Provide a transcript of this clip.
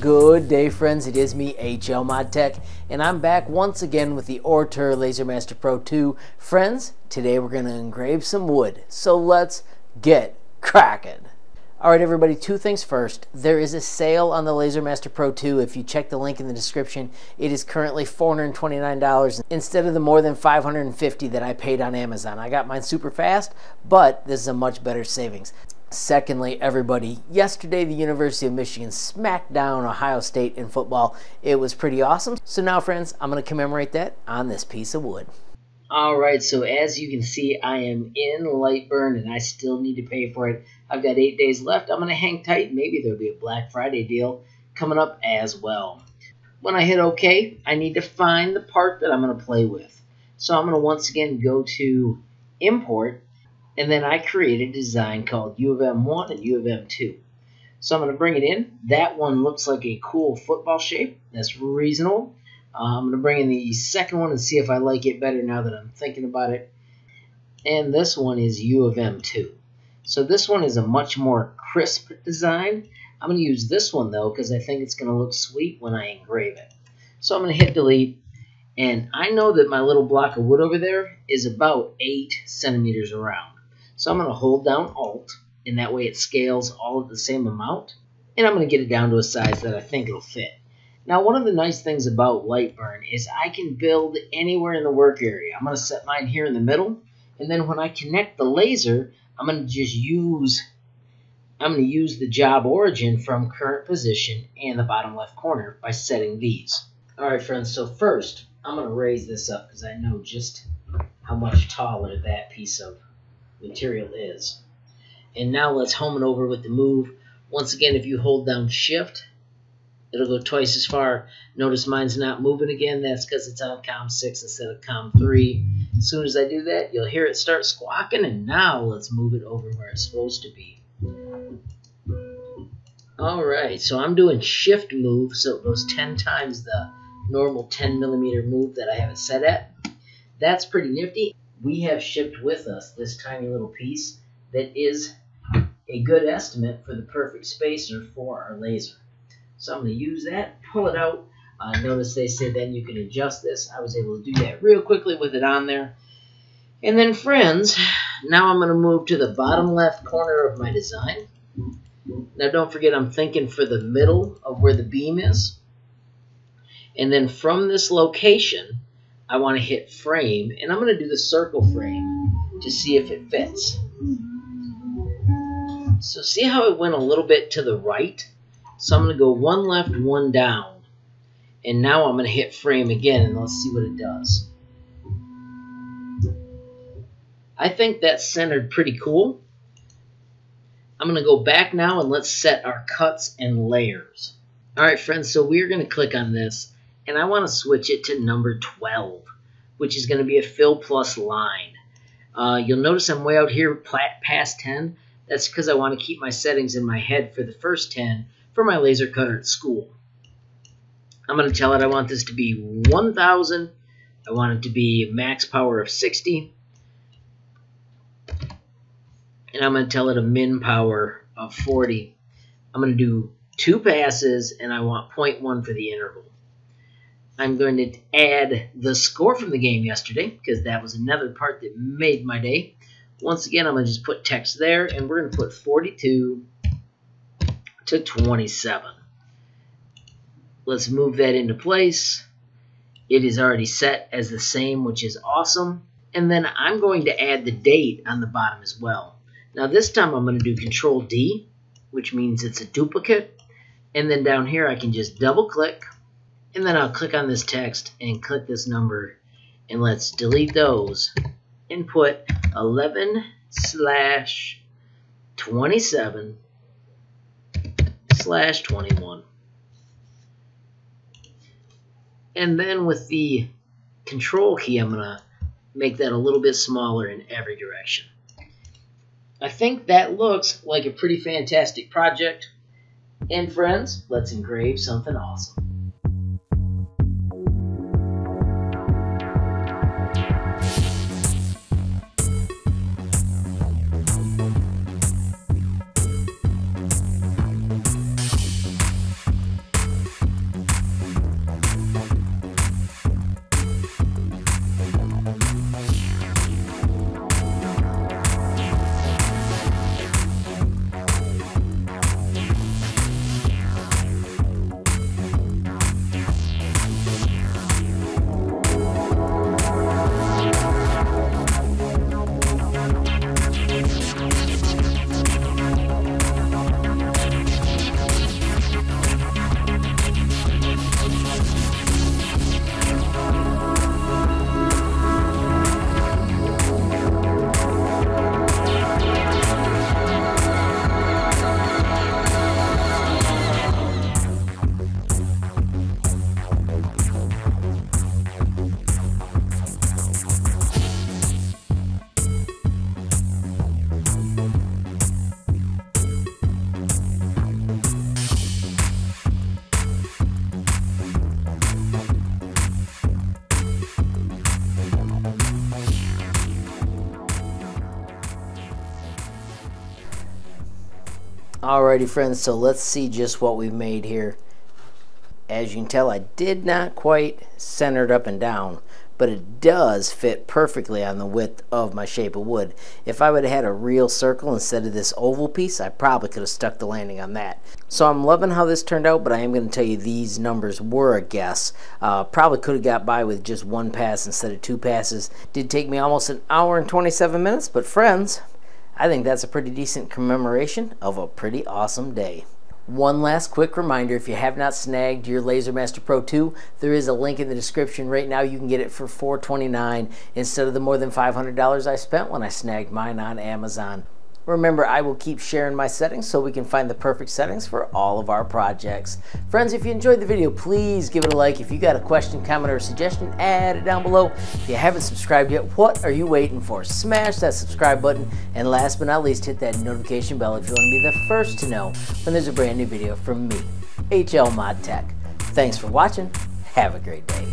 Good day friends, it is me HL Mod Tech and I'm back once again with the Ortur LaserMaster Pro 2. Friends, today we're going to engrave some wood, so let's get cracking. Alright everybody, two things first. There is a sale on the LaserMaster Pro 2. If you check the link in the description, it is currently $429 instead of the more than $550 that I paid on Amazon. I got mine super fast, but this is a much better savings. Secondly, everybody, yesterday the University of Michigan smacked down Ohio State in football. It was pretty awesome. So now, friends, I'm going to commemorate that on this piece of wood. All right, so as you can see, I am in Lightburn and I still need to pay for it. I've got eight days left. I'm going to hang tight. Maybe there'll be a Black Friday deal coming up as well. When I hit OK, I need to find the part that I'm going to play with. So I'm going to once again go to Import and then I create a design called U of M1 and U of M2. So I'm going to bring it in. That one looks like a cool football shape. That's reasonable. Uh, I'm going to bring in the second one and see if I like it better now that I'm thinking about it. And this one is U of M2. So this one is a much more crisp design. I'm going to use this one though because I think it's going to look sweet when I engrave it. So I'm going to hit delete. And I know that my little block of wood over there is about 8 centimeters around. So I'm going to hold down Alt, and that way it scales all at the same amount. And I'm going to get it down to a size that I think it'll fit. Now, one of the nice things about Lightburn is I can build anywhere in the work area. I'm going to set mine here in the middle, and then when I connect the laser, I'm going to just use I'm going to use the job origin from current position and the bottom left corner by setting these. Alright friends, so first I'm going to raise this up because I know just how much taller that piece of material is. And now let's home it over with the move. Once again, if you hold down shift, it'll go twice as far. Notice mine's not moving again. That's because it's on COM 6 instead of COM 3. As soon as I do that, you'll hear it start squawking. And now let's move it over where it's supposed to be. Alright, so I'm doing shift move, so it goes 10 times the normal 10 millimeter move that I have it set at. That's pretty nifty we have shipped with us this tiny little piece that is a good estimate for the perfect spacer for our laser. So I'm going to use that, pull it out. Uh, notice they said then you can adjust this. I was able to do that real quickly with it on there. And then friends, now I'm going to move to the bottom left corner of my design. Now don't forget I'm thinking for the middle of where the beam is. And then from this location, I want to hit frame, and I'm going to do the circle frame to see if it fits. So see how it went a little bit to the right? So I'm going to go one left, one down. And now I'm going to hit frame again, and let's see what it does. I think that's centered pretty cool. I'm going to go back now and let's set our cuts and layers. Alright friends, so we're going to click on this and I want to switch it to number 12, which is going to be a fill plus line. Uh, you'll notice I'm way out here past 10. That's because I want to keep my settings in my head for the first 10 for my laser cutter at school. I'm going to tell it I want this to be 1000. I want it to be max power of 60. And I'm going to tell it a min power of 40. I'm going to do two passes, and I want 0.1 for the interval. I'm going to add the score from the game yesterday because that was another part that made my day. Once again, I'm going to just put text there, and we're going to put 42 to 27. Let's move that into place. It is already set as the same, which is awesome. And then I'm going to add the date on the bottom as well. Now this time I'm going to do Control D, which means it's a duplicate. And then down here I can just double click and then I'll click on this text and click this number and let's delete those. And put 11 slash 27 slash 21 and then with the control key I'm gonna make that a little bit smaller in every direction. I think that looks like a pretty fantastic project. And friends let's engrave something awesome Alrighty friends, so let's see just what we've made here. As you can tell, I did not quite center it up and down, but it does fit perfectly on the width of my shape of wood. If I would have had a real circle instead of this oval piece, I probably could have stuck the landing on that. So I'm loving how this turned out, but I am going to tell you these numbers were a guess. Uh, probably could have got by with just one pass instead of two passes. Did take me almost an hour and 27 minutes, but friends, I think that's a pretty decent commemoration of a pretty awesome day. One last quick reminder, if you have not snagged your LaserMaster Pro 2, there is a link in the description. Right now you can get it for 429 instead of the more than $500 I spent when I snagged mine on Amazon. Remember, I will keep sharing my settings so we can find the perfect settings for all of our projects. Friends, if you enjoyed the video, please give it a like. If you got a question, comment, or suggestion, add it down below. If you haven't subscribed yet, what are you waiting for? Smash that subscribe button. And last but not least, hit that notification bell if you want to be the first to know when there's a brand new video from me, HL Mod Tech. Thanks for watching. Have a great day.